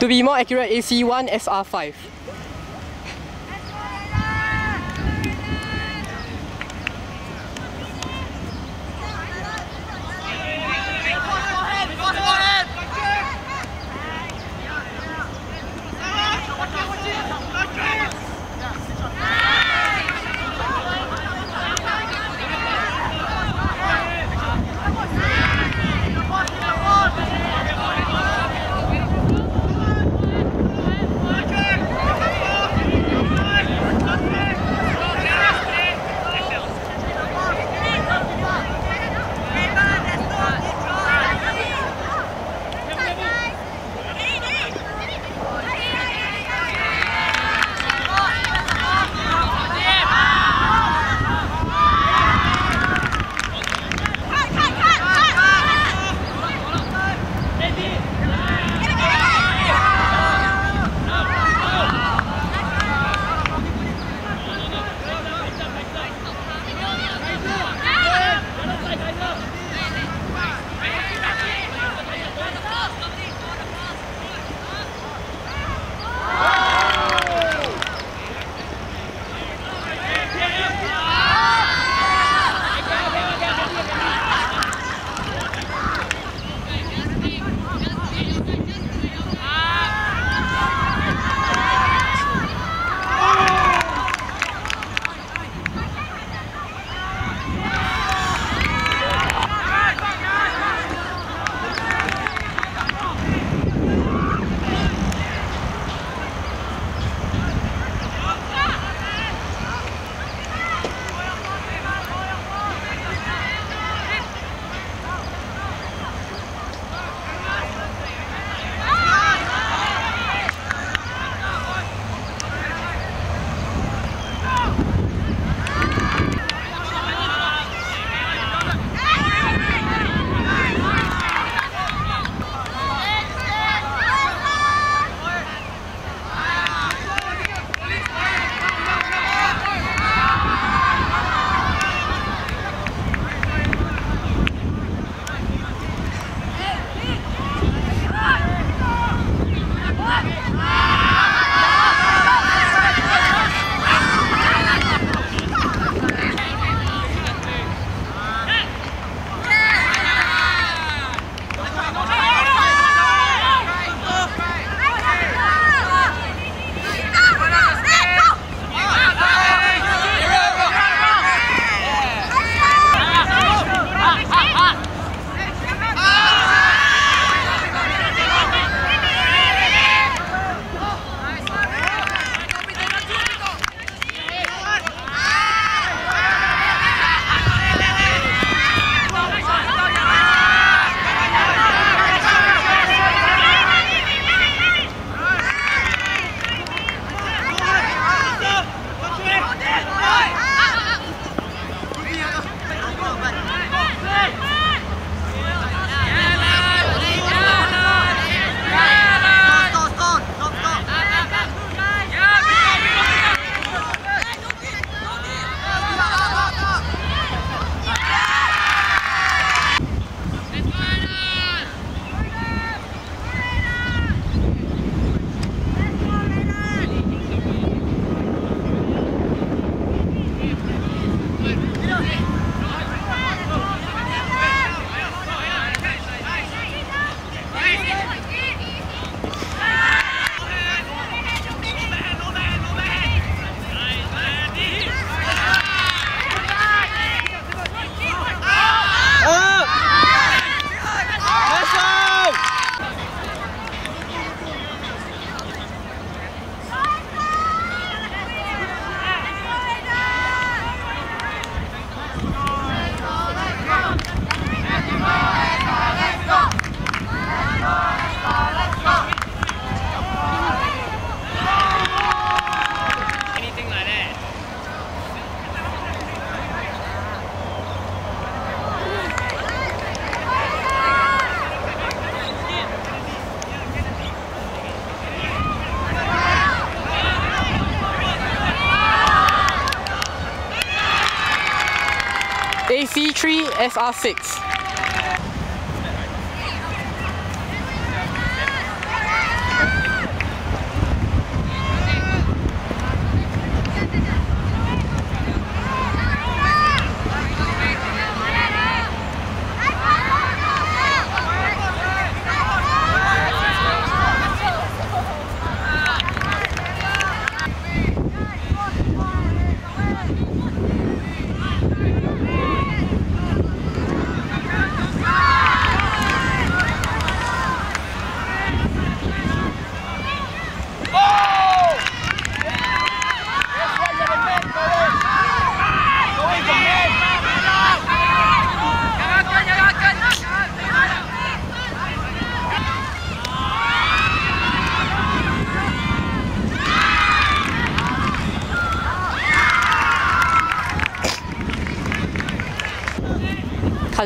To be more accurate, AC1 SR5. AC3 SR6.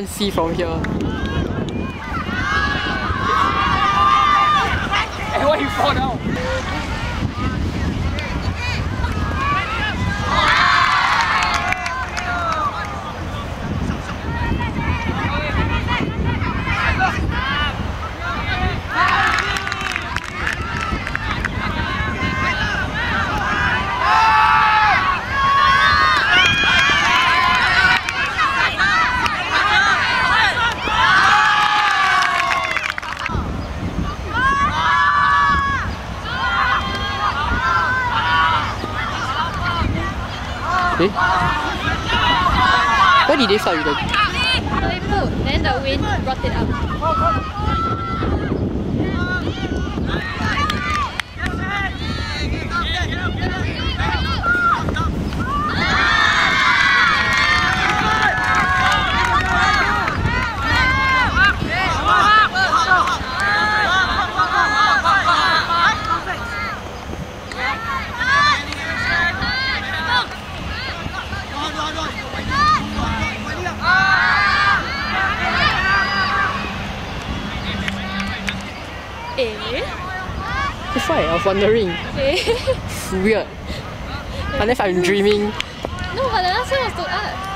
Can't see from here. Hey, why you fall down? Eh? Why did they start with the They put, then the wind brought it up. Eh? That's why I was wondering. Eh? Weird. Unless I'm dreaming. no, but the last one was to us.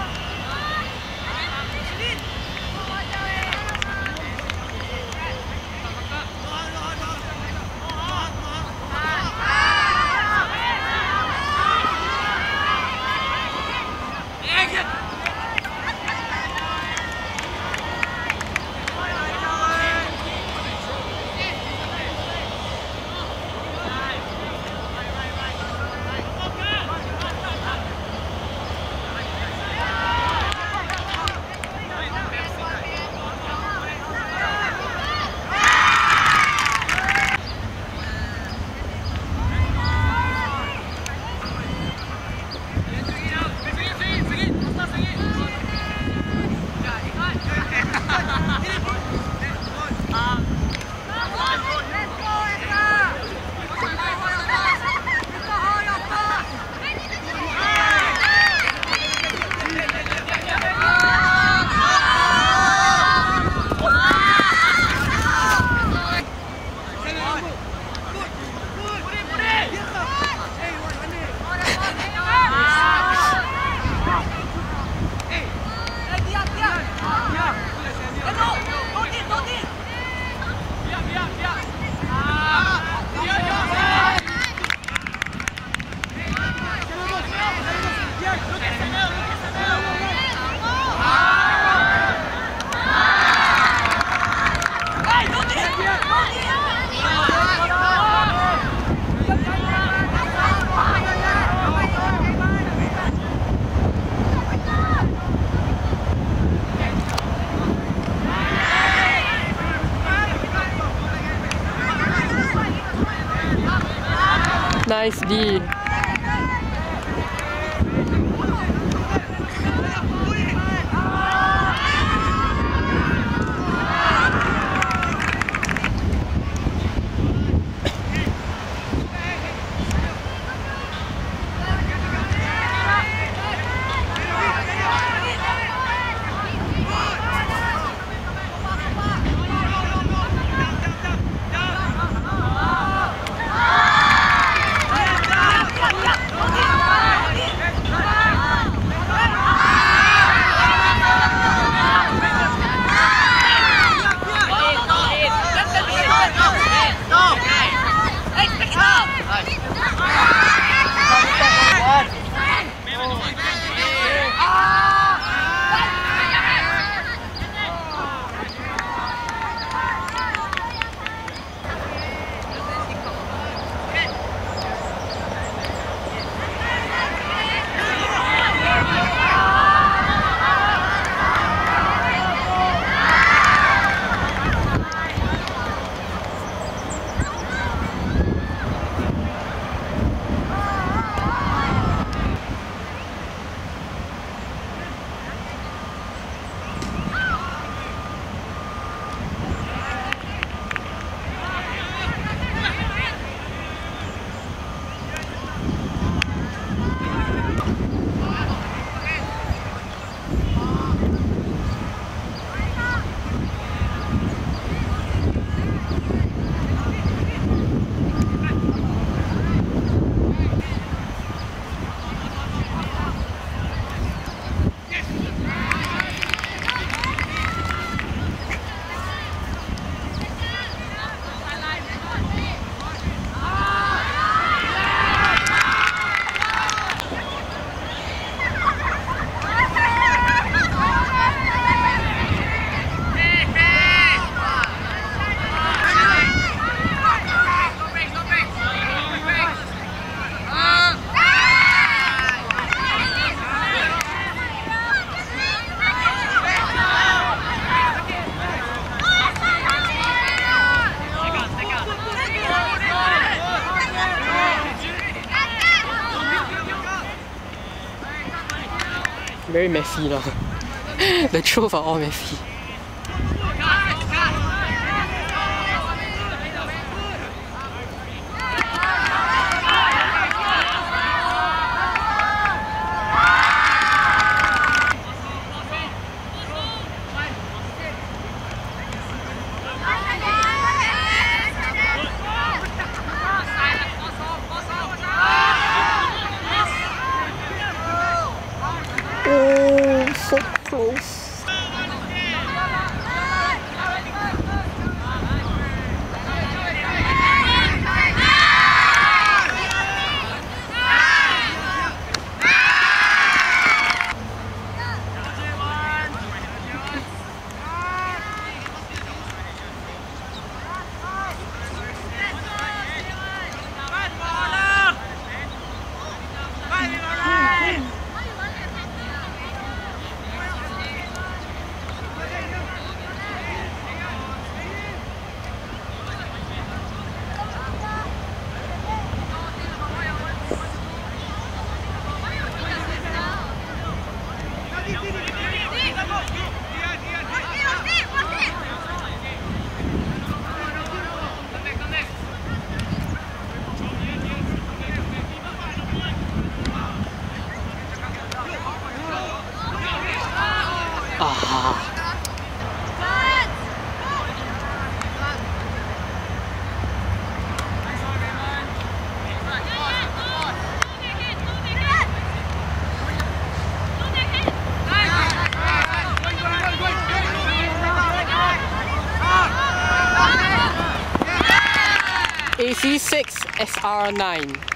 弟。Very messy now. the throws are all messy. Close. AC6 SR9